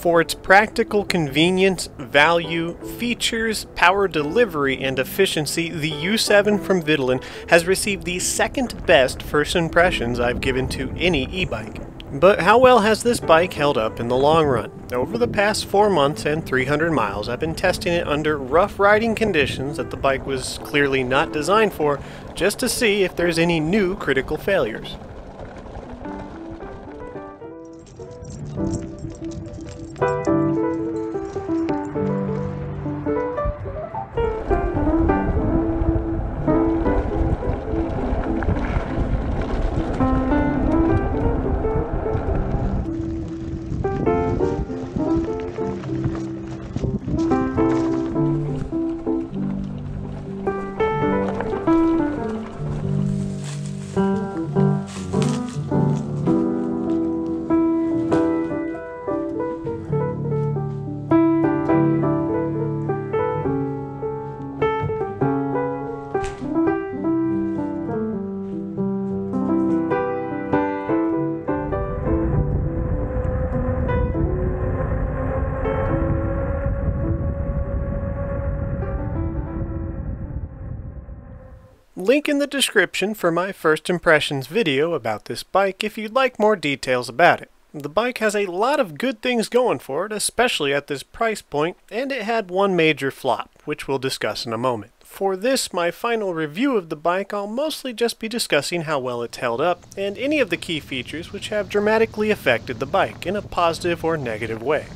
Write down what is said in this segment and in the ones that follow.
For its practical convenience, value, features, power delivery, and efficiency, the U7 from Vitilan has received the second best first impressions I've given to any e-bike. But how well has this bike held up in the long run? Over the past 4 months and 300 miles, I've been testing it under rough riding conditions that the bike was clearly not designed for, just to see if there's any new critical failures. Link in the description for my first impressions video about this bike if you'd like more details about it. The bike has a lot of good things going for it, especially at this price point, and it had one major flop, which we'll discuss in a moment. For this, my final review of the bike, I'll mostly just be discussing how well it's held up, and any of the key features which have dramatically affected the bike in a positive or negative way.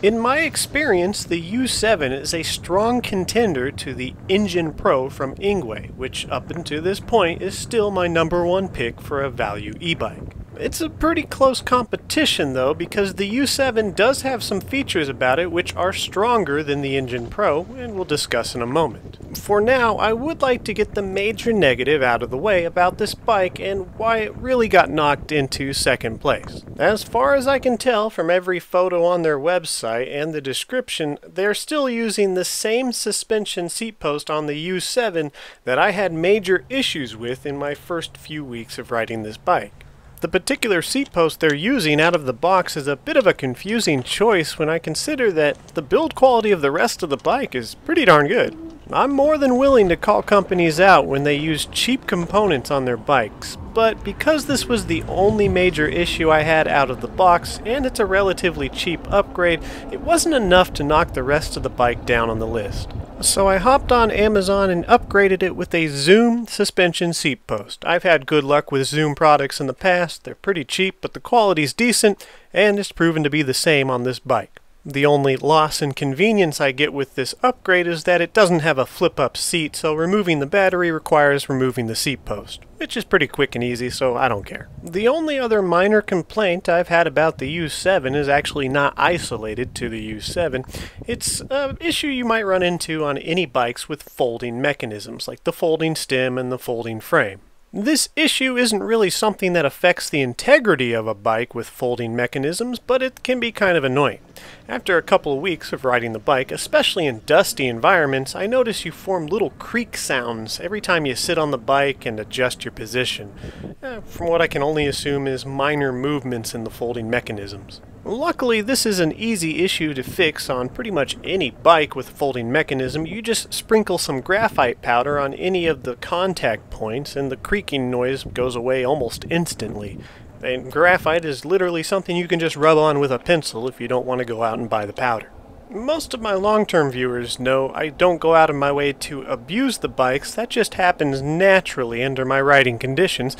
In my experience, the U7 is a strong contender to the Engine Pro from Engwe, which up until this point is still my number one pick for a value e-bike. It's a pretty close competition though because the U7 does have some features about it which are stronger than the Engine Pro and we'll discuss in a moment. For now, I would like to get the major negative out of the way about this bike and why it really got knocked into second place. As far as I can tell from every photo on their website and the description, they're still using the same suspension seat post on the U7 that I had major issues with in my first few weeks of riding this bike. The particular seat post they're using out of the box is a bit of a confusing choice when I consider that the build quality of the rest of the bike is pretty darn good. I'm more than willing to call companies out when they use cheap components on their bikes, but because this was the only major issue I had out of the box and it's a relatively cheap upgrade, it wasn't enough to knock the rest of the bike down on the list. So I hopped on Amazon and upgraded it with a Zoom suspension seat post. I've had good luck with Zoom products in the past. They're pretty cheap, but the quality's decent, and it's proven to be the same on this bike. The only loss and convenience I get with this upgrade is that it doesn't have a flip-up seat, so removing the battery requires removing the seat post, which is pretty quick and easy, so I don't care. The only other minor complaint I've had about the U7 is actually not isolated to the U7. It's an issue you might run into on any bikes with folding mechanisms, like the folding stem and the folding frame. This issue isn't really something that affects the integrity of a bike with folding mechanisms, but it can be kind of annoying. After a couple of weeks of riding the bike, especially in dusty environments, I notice you form little creak sounds every time you sit on the bike and adjust your position, eh, from what I can only assume is minor movements in the folding mechanisms. Luckily, this is an easy issue to fix on pretty much any bike with a folding mechanism. You just sprinkle some graphite powder on any of the contact points and the creaking noise goes away almost instantly. And graphite is literally something you can just rub on with a pencil if you don't want to go out and buy the powder. Most of my long-term viewers know I don't go out of my way to abuse the bikes, that just happens naturally under my riding conditions.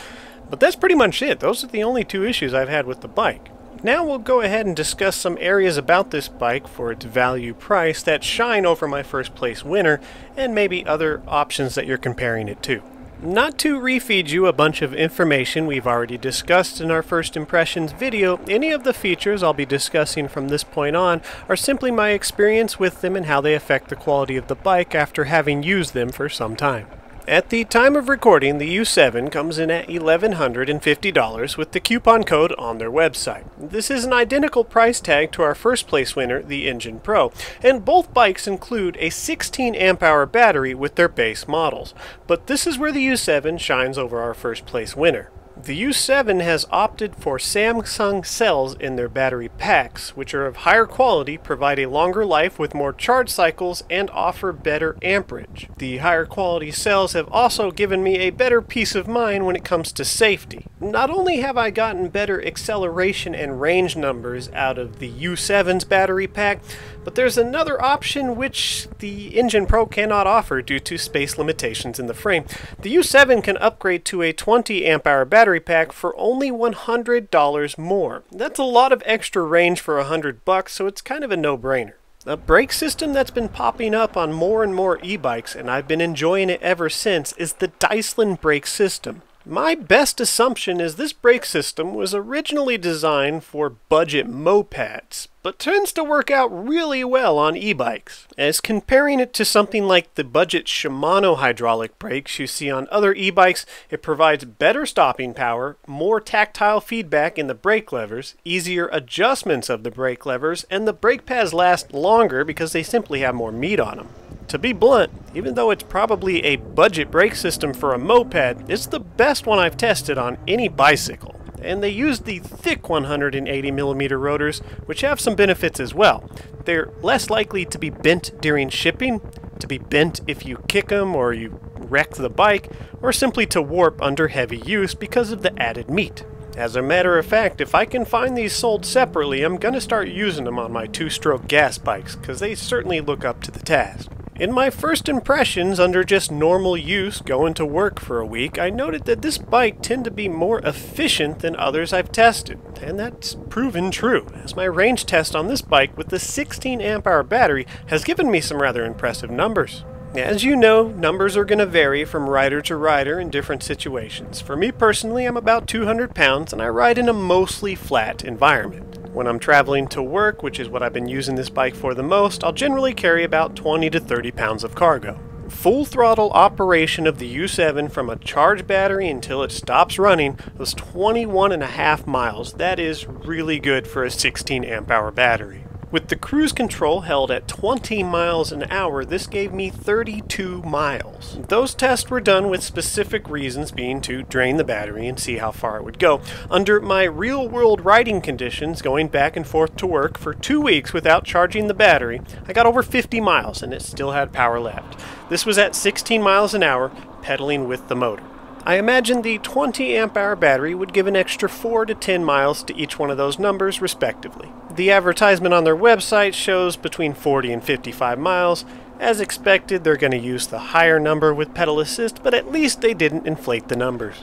But that's pretty much it, those are the only two issues I've had with the bike. Now we'll go ahead and discuss some areas about this bike for its value price that shine over my first place winner, and maybe other options that you're comparing it to. Not to refeed you a bunch of information we've already discussed in our first impressions video, any of the features I'll be discussing from this point on are simply my experience with them and how they affect the quality of the bike after having used them for some time. At the time of recording, the U7 comes in at $1,150 with the coupon code on their website. This is an identical price tag to our first place winner, the Engine Pro, and both bikes include a 16 amp hour battery with their base models. But this is where the U7 shines over our first place winner. The U7 has opted for Samsung cells in their battery packs, which are of higher quality, provide a longer life with more charge cycles, and offer better amperage. The higher quality cells have also given me a better peace of mind when it comes to safety. Not only have I gotten better acceleration and range numbers out of the U7's battery pack, but there's another option which the Engine Pro cannot offer due to space limitations in the frame. The U7 can upgrade to a 20 amp hour battery pack for only $100 more. That's a lot of extra range for 100 bucks, so it's kind of a no-brainer. A brake system that's been popping up on more and more e-bikes, and I've been enjoying it ever since, is the Dyson brake system. My best assumption is this brake system was originally designed for budget mopeds, but tends to work out really well on e-bikes. As comparing it to something like the budget Shimano hydraulic brakes you see on other e-bikes, it provides better stopping power, more tactile feedback in the brake levers, easier adjustments of the brake levers, and the brake pads last longer because they simply have more meat on them. To be blunt, even though it's probably a budget brake system for a moped, it's the best one I've tested on any bicycle. And they use the thick 180mm rotors, which have some benefits as well. They're less likely to be bent during shipping, to be bent if you kick them or you wreck the bike, or simply to warp under heavy use because of the added meat. As a matter of fact, if I can find these sold separately, I'm going to start using them on my two-stroke gas bikes, because they certainly look up to the task. In my first impressions under just normal use going to work for a week, I noted that this bike tend to be more efficient than others I've tested, and that's proven true, as my range test on this bike with the 16 amp hour battery has given me some rather impressive numbers. As you know, numbers are going to vary from rider to rider in different situations. For me personally, I'm about 200 pounds and I ride in a mostly flat environment. When I'm traveling to work, which is what I've been using this bike for the most, I'll generally carry about 20 to 30 pounds of cargo. Full throttle operation of the U7 from a charged battery until it stops running was 21 and a half miles. That is really good for a 16 amp hour battery. With the cruise control held at 20 miles an hour, this gave me 32 miles. Those tests were done with specific reasons being to drain the battery and see how far it would go. Under my real world riding conditions, going back and forth to work for two weeks without charging the battery, I got over 50 miles and it still had power left. This was at 16 miles an hour, pedaling with the motor. I imagine the 20 amp hour battery would give an extra 4 to 10 miles to each one of those numbers respectively. The advertisement on their website shows between 40 and 55 miles. As expected, they're going to use the higher number with pedal assist, but at least they didn't inflate the numbers.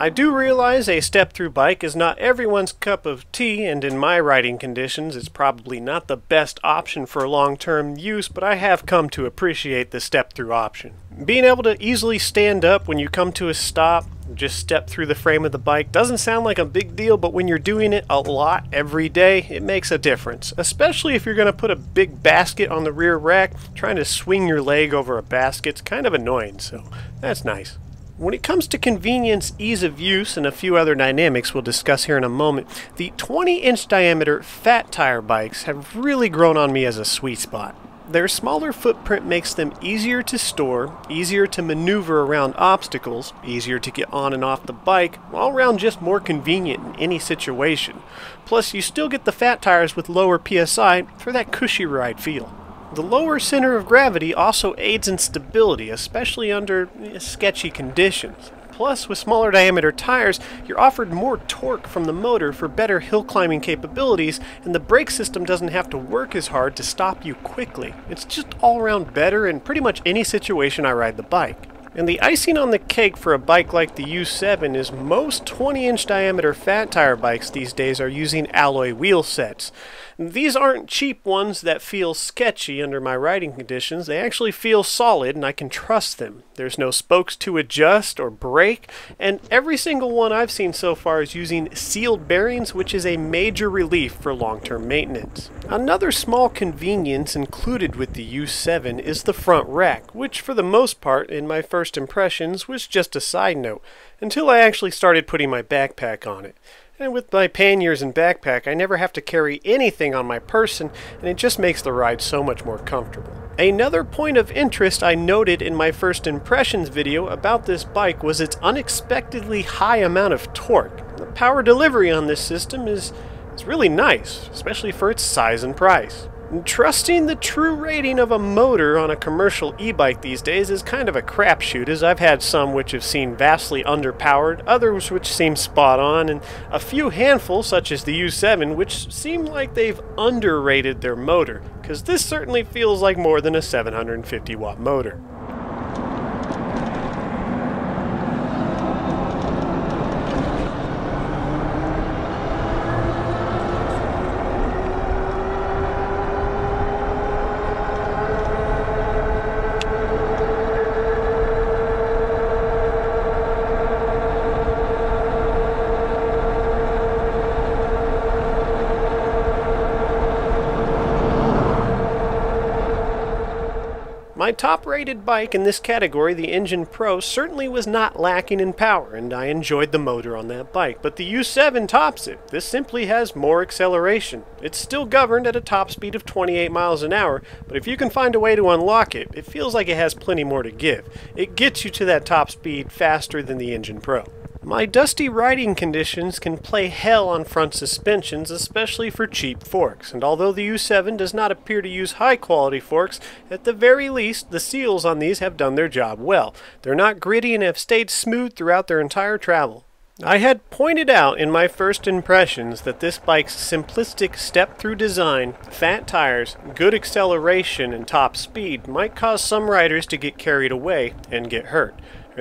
I do realize a step-through bike is not everyone's cup of tea, and in my riding conditions it's probably not the best option for long-term use, but I have come to appreciate the step-through option. Being able to easily stand up when you come to a stop, just step through the frame of the bike, doesn't sound like a big deal, but when you're doing it a lot every day, it makes a difference. Especially if you're going to put a big basket on the rear rack, trying to swing your leg over a basket's kind of annoying, so that's nice. When it comes to convenience, ease of use, and a few other dynamics we'll discuss here in a moment, the 20 inch diameter fat tire bikes have really grown on me as a sweet spot. Their smaller footprint makes them easier to store, easier to maneuver around obstacles, easier to get on and off the bike, all around just more convenient in any situation. Plus, you still get the fat tires with lower PSI for that cushy ride feel. The lower center of gravity also aids in stability, especially under eh, sketchy conditions. Plus, with smaller diameter tires, you're offered more torque from the motor for better hill climbing capabilities, and the brake system doesn't have to work as hard to stop you quickly. It's just all around better in pretty much any situation I ride the bike. And the icing on the cake for a bike like the U7 is most 20 inch diameter fat tire bikes these days are using alloy wheel sets. These aren't cheap ones that feel sketchy under my riding conditions. They actually feel solid and I can trust them. There's no spokes to adjust or break, and every single one I've seen so far is using sealed bearings, which is a major relief for long-term maintenance. Another small convenience included with the U7 is the front rack, which for the most part, in my first impressions, was just a side note, until I actually started putting my backpack on it. And with my panniers and backpack, I never have to carry anything on my person, and it just makes the ride so much more comfortable. Another point of interest I noted in my first impressions video about this bike was its unexpectedly high amount of torque. The power delivery on this system is, is really nice, especially for its size and price. Trusting the true rating of a motor on a commercial e-bike these days is kind of a crapshoot, as I've had some which have seemed vastly underpowered, others which seem spot on, and a few handfuls, such as the U7, which seem like they've underrated their motor, because this certainly feels like more than a 750 watt motor. My top rated bike in this category, the Engine Pro, certainly was not lacking in power, and I enjoyed the motor on that bike, but the U7 tops it. This simply has more acceleration. It's still governed at a top speed of 28 miles an hour, but if you can find a way to unlock it, it feels like it has plenty more to give. It gets you to that top speed faster than the Engine Pro. My dusty riding conditions can play hell on front suspensions, especially for cheap forks, and although the U7 does not appear to use high quality forks, at the very least the seals on these have done their job well. They're not gritty and have stayed smooth throughout their entire travel. I had pointed out in my first impressions that this bike's simplistic step-through design, fat tires, good acceleration, and top speed might cause some riders to get carried away and get hurt.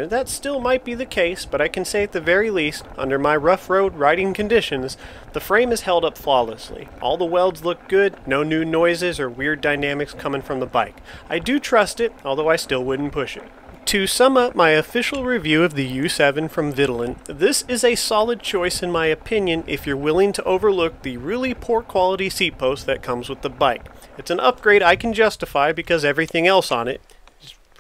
That still might be the case, but I can say at the very least, under my rough road riding conditions, the frame is held up flawlessly. All the welds look good, no new noises or weird dynamics coming from the bike. I do trust it, although I still wouldn't push it. To sum up my official review of the U7 from Vitilan, this is a solid choice in my opinion if you're willing to overlook the really poor quality seat post that comes with the bike. It's an upgrade I can justify because everything else on it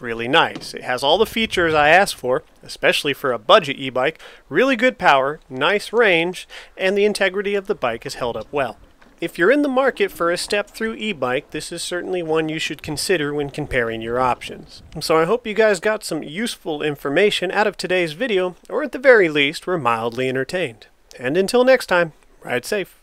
really nice. It has all the features I asked for, especially for a budget e-bike, really good power, nice range, and the integrity of the bike is held up well. If you're in the market for a step-through e-bike, this is certainly one you should consider when comparing your options. So I hope you guys got some useful information out of today's video, or at the very least were mildly entertained. And until next time, ride safe.